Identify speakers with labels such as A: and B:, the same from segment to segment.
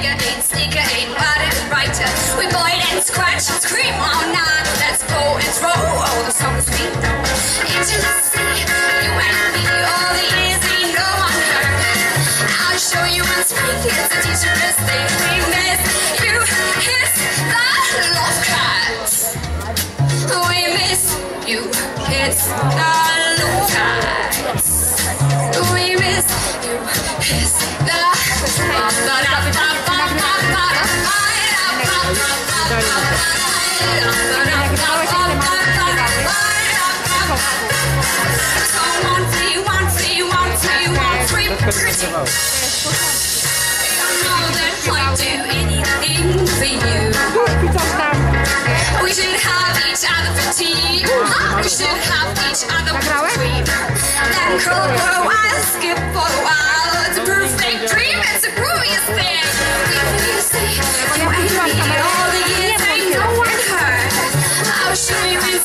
A: nigger ain't sneaker eat, writer, writer. We boy and scratch and scream all night. Let's go and roll all the songs we know. Intimacy, you and me, all the years ain't no one heard. I'll show you and speak, it's a teacher is they miss. You kiss the love cut. We miss you, it's the We should have each other for tea. We should have each other for cream. Then crawl for a while, skip for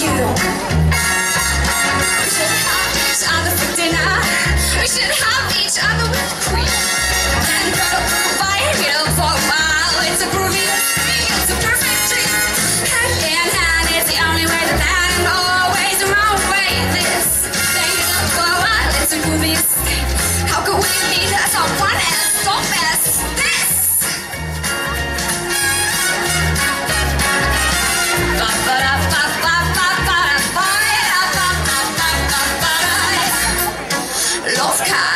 A: you. Sky.